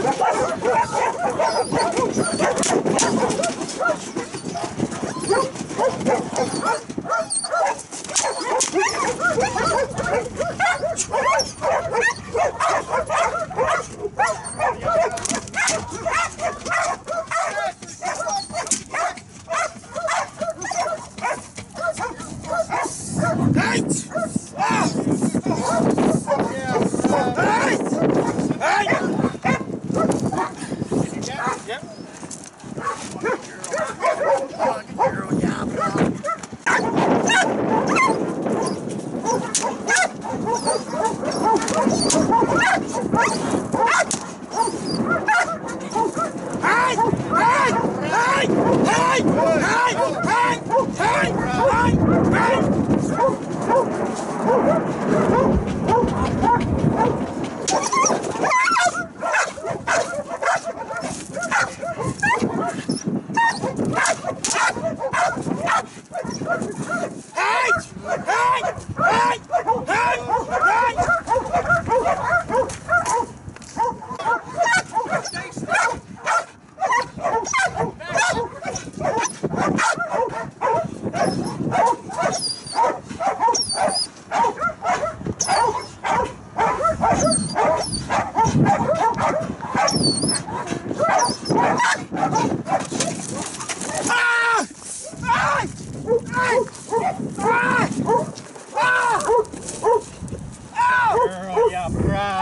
Girl, crap.